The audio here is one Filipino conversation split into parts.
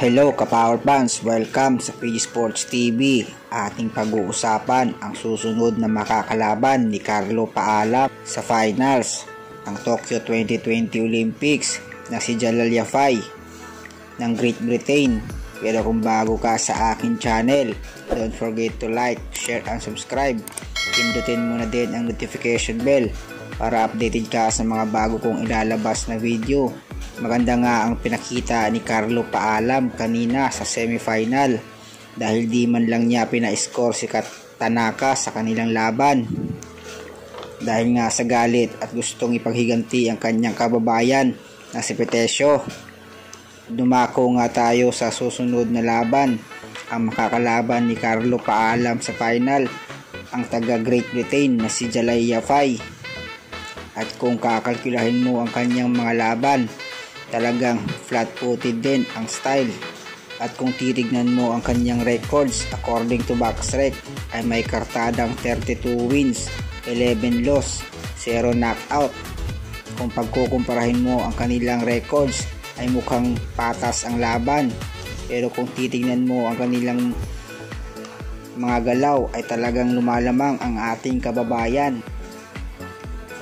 Hello ka-Power Fans! Welcome sa PG Sports TV. Ating pag-uusapan ang susunod na makakalaban ni Carlo Paalam sa finals ng Tokyo 2020 Olympics na si Jalal Yafai ng Great Britain. Pero kung bago ka sa akin channel, don't forget to like, share, and subscribe. Pindutin mo na din ang notification bell para updated ka sa mga bago kong ilalabas na video Maganda nga ang pinakita ni Carlo Paalam kanina sa semifinal dahil di man lang niya pina-score si Tanaka sa kanilang laban. Dahil nga sa galit at gustong ipaghiganti ang kanyang kababayan na si Petesio. Dumako nga tayo sa susunod na laban. Ang makakalaban ni Carlo Paalam sa final ang taga Great Britain na si Jalay Yafai. At kung kakalkulahin mo ang kanyang mga laban, Talagang flat-footed din ang style. At kung titignan mo ang kanyang records according to Boxrec ay may kartadang 32 wins, 11 loss, 0 knockout. Kung pagkukumparahin mo ang kanilang records ay mukhang patas ang laban. Pero kung titignan mo ang kanilang mga galaw ay talagang lumalamang ang ating kababayan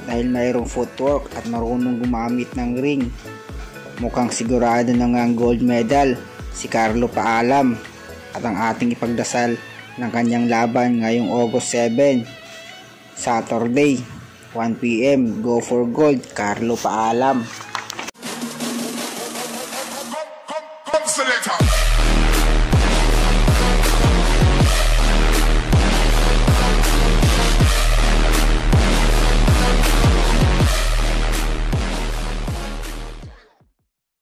dahil mayroong footwork at marunong gumamit ng ring Mukhang sigurado na nga ang gold medal si Carlo Paalam at ang ating ipagdasal ng kanyang laban ngayong August 7, Saturday, 1pm. Go for gold, Carlo Paalam. Come,